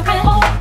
Oh.